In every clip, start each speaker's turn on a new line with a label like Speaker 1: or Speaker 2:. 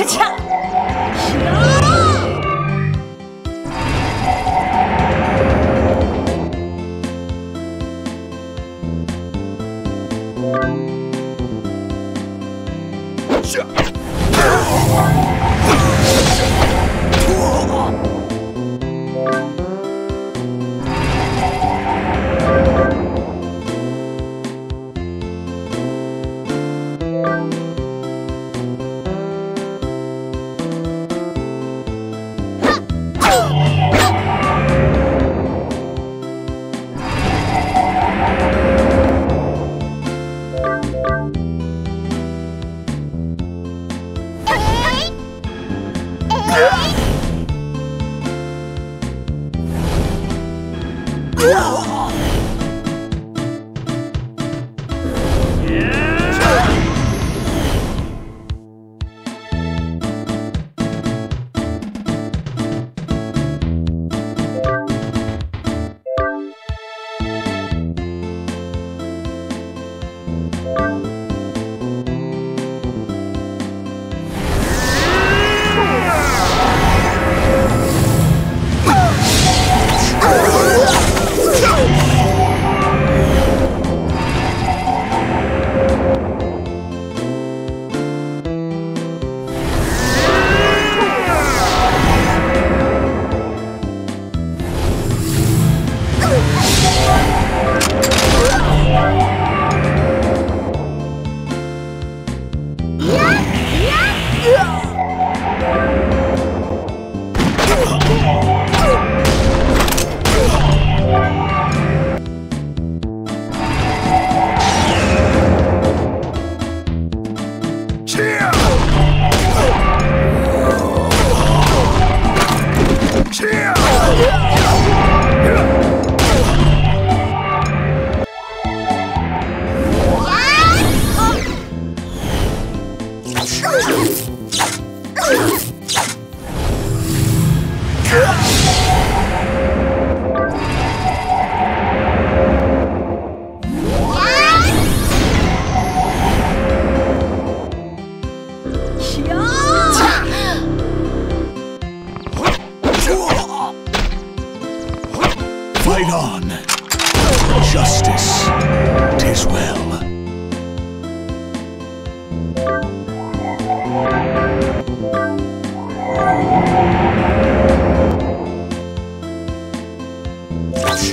Speaker 1: 그렇 죠.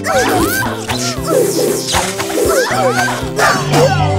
Speaker 1: Oh! my God.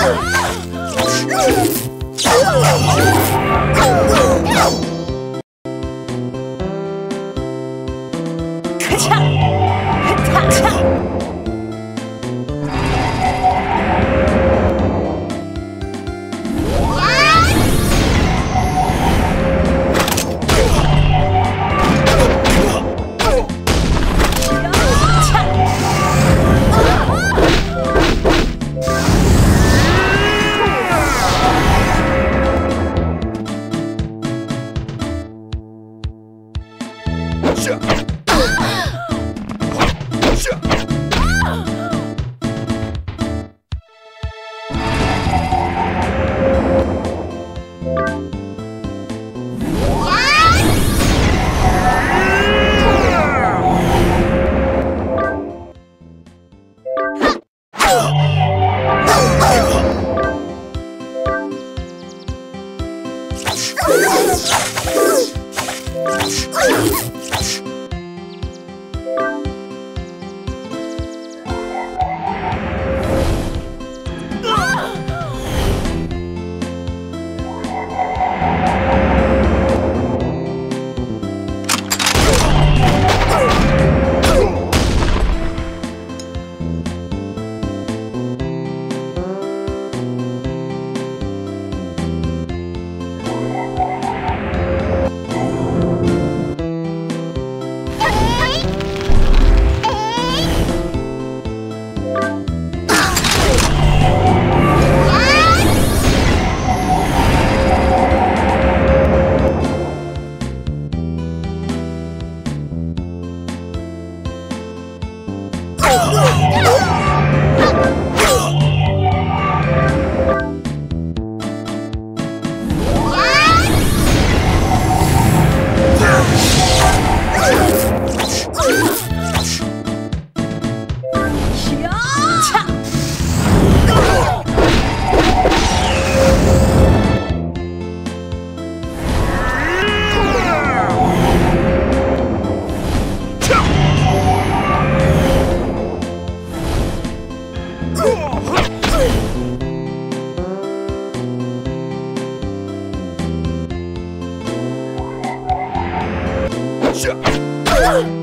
Speaker 1: Oh! Gotcha! Shut!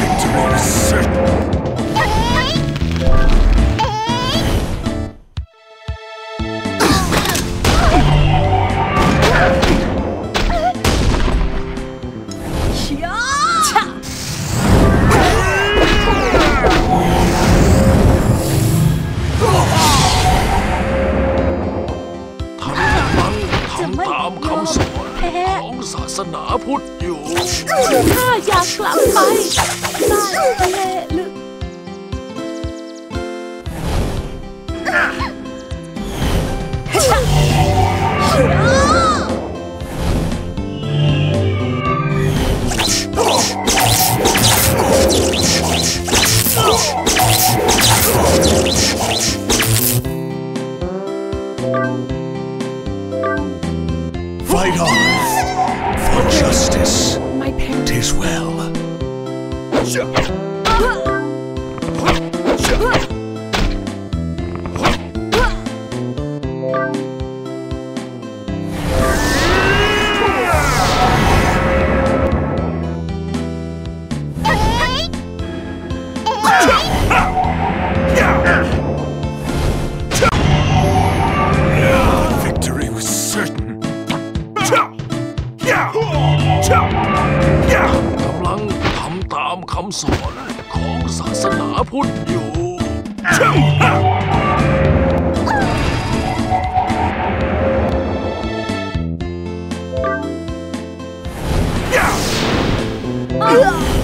Speaker 2: Victory is certain.
Speaker 3: れる กำลังทำตามคำสอนของศาสนาพุทธอยู่
Speaker 1: เอ
Speaker 3: อ